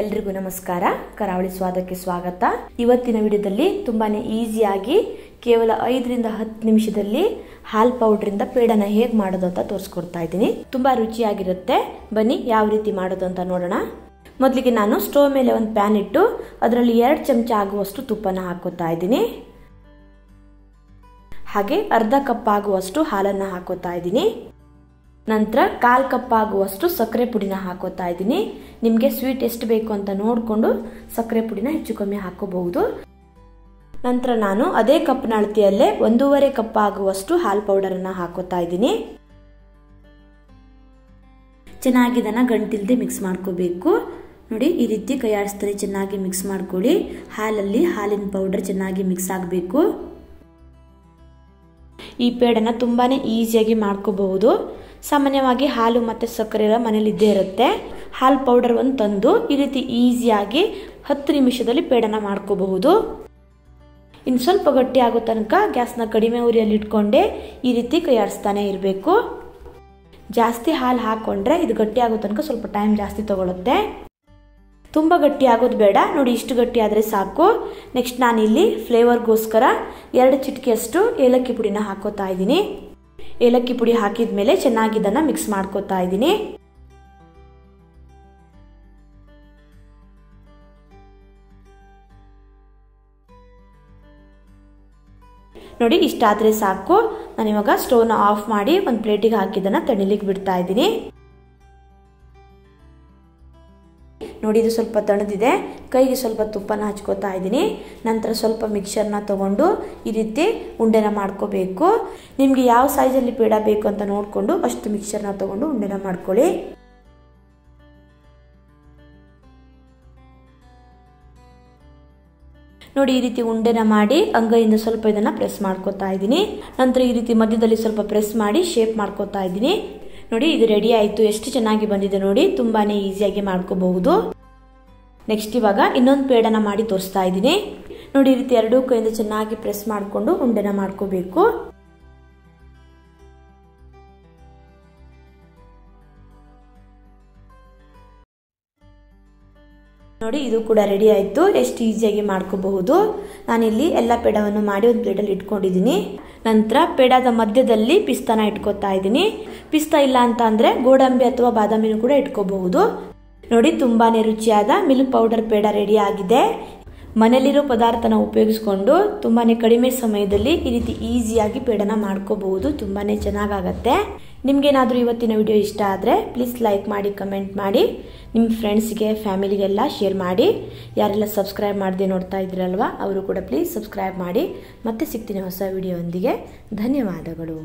ಎಲ್ರಿಗೂ ನಮಸ್ಕಾರ. ಕರಾವಳಿ ಸ್ವಾದಕ್ಕೆ ಸ್ವಾಗತ. ಇವತ್ತಿನ ವಿಡಿಯೋದಲ್ಲಿ ತುಂಬಾನೇ ಈಸಿಯಾಗಿ ಕೇವಲ ಐದರಿಂದ ಹತ್ತು ನಿಮಿಷದಲ್ಲಿ ಹಾಲ್ ಪೌಡ್ರಿಂದ ಪೇಡನ ಹೇಗೆ ಮಾಡೋದು ಅಂತ ತೋರಿಸ್ಕೊಡ್ತಾ ಇದ್ದೀನಿ. ತುಂಬಾ ರುಚಿಯಾಗಿರುತ್ತೆ. ಬನ್ನಿ ಯಾವ ರೀತಿ ಮಾಡೋದು ಅಂತ ನೋಡೋಣ. ಮೊದಲಿಗೆ ನಾನು ಸ್ಟೋವ್ ಮೇಲೆ ಒಂದು ಪ್ಯಾನ್ ಇಟ್ಟು ಅದರಲ್ಲಿ ಎರಡು ಚಮಚ ಆಗುವಷ್ಟು ತುಪ್ಪನ ಹಾಕೋತಾ ಇದ್ದೀನಿ. ಹಾಗೆ ಅರ್ಧ ಕಪ್ ಆಗುವಷ್ಟು ಹಾಲನ್ನು ಹಾಕೋತಾ ಇದ್ದೀನಿ. ನಂತರ ಕಾಲ್ ಕಪ್ ಆಗುವಷ್ಟು ಸಕ್ಕರೆ ಪುಡಿನ ಹಾಕೋತಾ ಇದ್ದೀನಿ. ನಿಮಗೆ ಸ್ವೀಟ್ ಎಷ್ಟು ಬೇಕು ಅಂತ ನೋಡಿಕೊಂಡು ಸಕ್ಕರೆ ಪುಡಿನ ಹೆಚ್ಚು ಕಮ್ಮಿ ಹಾಕೋಬಹುದು. ನಂತರ ನಾನು ಅದೇ ಕಪ್ನ ಅಳತಿಯಲ್ಲೇ ಒಂದೂವರೆ ಕಪ್ ಆಗುವಷ್ಟು ಹಾಲು ಪೌಡರನ್ನು ಹಾಕೋತಾ ಇದ್ದೀನಿ. ಚೆನ್ನಾಗಿ ಇದನ್ನು ಗಂಟಿಲ್ದೆ ಮಿಕ್ಸ್ ಮಾಡ್ಕೋಬೇಕು. ನೋಡಿ, ಈ ರೀತಿ ಕೈ ಆಡಿಸ್ತಾರೆ ಚೆನ್ನಾಗಿ ಮಿಕ್ಸ್ ಮಾಡ್ಕೊಳ್ಳಿ. ಹಾಲಲ್ಲಿ ಹಾಲಿನ ಪೌಡರ್ ಚೆನ್ನಾಗಿ ಮಿಕ್ಸ್ ಆಗಬೇಕು. ಈ ಪೇಡನ್ನು ತುಂಬಾ ಈಸಿಯಾಗಿ ಮಾಡ್ಕೋಬಹುದು. ಸಾಮಾನ್ಯವಾಗಿ ಹಾಲು ಮತ್ತು ಸಕ್ಕರೆ ಎಲ್ಲ ಮನೇಲಿ ಇದ್ದೇ ಇರುತ್ತೆ. ಹಾಲು ಪೌಡರ್ ಒಂದು ತಂದು ಈ ರೀತಿ ಈಸಿಯಾಗಿ ಹತ್ತು ನಿಮಿಷದಲ್ಲಿ ಪೇಡನ ಮಾಡ್ಕೋಬಹುದು. ಇನ್ನು ಸ್ವಲ್ಪ ಗಟ್ಟಿ ಆಗೋ ತನಕ ಗ್ಯಾಸ್ನ ಕಡಿಮೆ ಉರಿಯಲ್ಲಿ ಇಟ್ಕೊಂಡೆ ಈ ರೀತಿ ಕೈ ಆಡಿಸ್ತಾನೆ ಇರಬೇಕು. ಜಾಸ್ತಿ ಹಾಲು ಹಾಕ್ಕೊಂಡ್ರೆ ಇದು ಗಟ್ಟಿ ಆಗೋ ತನಕ ಸ್ವಲ್ಪ ಟೈಮ್ ಜಾಸ್ತಿ ತಗೊಳುತ್ತೆ. ತುಂಬ ಗಟ್ಟಿ ಆಗೋದು ಬೇಡ. ನೋಡಿ, ಇಷ್ಟು ಗಟ್ಟಿ ಆದರೆ ಸಾಕು. ನೆಕ್ಸ್ಟ್ ನಾನಿಲ್ಲಿ ಫ್ಲೇವರ್ಗೋಸ್ಕರ ಎರಡು ಚಿಟಿಕೆಯಷ್ಟು ಏಲಕ್ಕಿ ಪುಡಿನ ಹಾಕೋತಾ ಇದ್ದೀನಿ. ಏಲಕ್ಕಿ ಪುಡಿ ಹಾಕಿದ ಮೇಲೆ ಚೆನ್ನಾಗಿ ಇದನ್ನು ಮಿಕ್ಸ್ ಮಾಡ್ಕೋತಾ ಇದ್ದೀನಿ. ನೋಡಿ, ಇಷ್ಟಾದರೆ ಸಾಕು. ನಾನು ಇವಾಗ ಸ್ಟೋವ್ನ ಆಫ್ ಮಾಡಿ ಒಂದು ಪ್ಲೇಟಿಗೆ ಹಾಕಿದ್ದನ್ನು ತಣಿಲಿಕ್ಕೆ ಬಿಡ್ತಾ ಇದ್ದೀನಿ. ನೋಡಿ ಇದು ಸ್ವಲ್ಪ ತಣದಿದೆ. ಕೈಗೆ ಸ್ವಲ್ಪ ತುಪ್ಪನ ಹಚ್ಕೋತಾ ಇದ್ದೀನಿ. ನಂತರ ಸ್ವಲ್ಪ ಮಿಕ್ಸರ್ನ ತಗೊಂಡು ಈ ರೀತಿ ಉಂಡೆನ ಮಾಡ್ಕೋಬೇಕು. ನಿಮಗೆ ಯಾವ ಸೈಜಲ್ಲಿ ಪೇಡ ಬೇಕು ಅಂತ ನೋಡಿಕೊಂಡು ಅಷ್ಟು ಮಿಕ್ಸರ್ನ ತಗೊಂಡು ಉಂಡೆನ ಮಾಡ್ಕೊಳ್ಳಿ. ನೋಡಿ ಈ ರೀತಿ ಉಂಡೆನ ಮಾಡಿ ಅಂಗೈಯಿಂದ ಸ್ವಲ್ಪ ಇದನ್ನ ಪ್ರೆಸ್ ಮಾಡ್ಕೋತಾ ಇದ್ದೀನಿ. ನಂತರ ಈ ರೀತಿ ಮಧ್ಯದಲ್ಲಿ ಸ್ವಲ್ಪ ಪ್ರೆಸ್ ಮಾಡಿ ಶೇಪ್ ಮಾಡ್ಕೋತಾ ಇದ್ದೀನಿ. ನೋಡಿ ಇದು ರೆಡಿ ಆಯಿತು. ಎಷ್ಟು ಚೆನ್ನಾಗಿ ಬಂದಿದೆ ನೋಡಿ. ತುಂಬಾ ಈಸಿಯಾಗಿ ಮಾಡ್ಕೋಬಹುದು. ನೆಕ್ಸ್ಟ್ ಇವಾಗ ಇನ್ನೊಂದು ಪೇಡನ ಮಾಡಿ ತೋರಿಸ್ತಾ ಇದ್ದೀನಿ. ನೋಡಿ ಈ ರೀತಿ ಎರಡೂ ಕೈಯಿಂದ ಚೆನ್ನಾಗಿ ಪ್ರೆಸ್ ಮಾಡಿಕೊಂಡು ಉಂಡೆನ ಮಾಡ್ಕೋಬೇಕು. ನೋಡಿ ಇದು ಕೂಡ ರೆಡಿ ಆಯಿತು. ಎಷ್ಟು ಈಸಿಯಾಗಿ ಮಾಡ್ಕೋಬಹುದು. ನಾನಿಲ್ಲಿ ಎಲ್ಲ ಪೇಡವನ್ನು ಮಾಡಿ ಒಂದು ಪ್ಲೇಟಲ್ಲಿ ಇಟ್ಕೊಂಡಿದ್ದೀನಿ. ನಂತರ ಪೇಡದ ಮಧ್ಯದಲ್ಲಿ ಪಿಸ್ತಾನ ಇಟ್ಕೋತಾ ಇದ್ದೀನಿ. ಪಿಸ್ತಾ ಇಲ್ಲ ಅಂತ ಅಂದರೆ ಗೋಡಂಬಿ ಅಥವಾ ಬಾದಾಮಿನೂ ಕೂಡ ಇಟ್ಕೋಬಹುದು. ನೋಡಿ, ತುಂಬಾನೇ ರುಚಿಯಾದ ಮಿಲ್ಕ್ ಪೌಡರ್ ಪೇಡ ರೆಡಿ ಆಗಿದೆ. ಮನೆಯಲ್ಲಿರೋ ಪದಾರ್ಥನ ಉಪಯೋಗಿಸ್ಕೊಂಡು ತುಂಬಾ ಕಡಿಮೆ ಸಮಯದಲ್ಲಿ ಈ ರೀತಿ ಈಸಿಯಾಗಿ ಪೇಡನ ಮಾಡ್ಕೋಬಹುದು. ತುಂಬಾ ಚೆನ್ನಾಗಾಗತ್ತೆ. ನಿಮಗೇನಾದರೂ ಇವತ್ತಿನ ವಿಡಿಯೋ ಇಷ್ಟ ಆದರೆ ಪ್ಲೀಸ್ ಲೈಕ್ ಮಾಡಿ ಕಮೆಂಟ್ ಮಾಡಿ. ನಿಮ್ಮ ಫ್ರೆಂಡ್ಸ್ಗೆ ಫ್ಯಾಮಿಲಿಗೆಲ್ಲ ಶೇರ್ ಮಾಡಿ. ಯಾರೆಲ್ಲ ಸಬ್ಸ್ಕ್ರೈಬ್ ಮಾಡದೆ ನೋಡ್ತಾ ಇದ್ರಲ್ವಾ, ಅವರು ಕೂಡ ಪ್ಲೀಸ್ ಸಬ್ಸ್ಕ್ರೈಬ್ ಮಾಡಿ. ಮತ್ತೆ ಸಿಗ್ತೀನಿ ಹೊಸ ವಿಡಿಯೋ ಧನ್ಯವಾದಗಳು.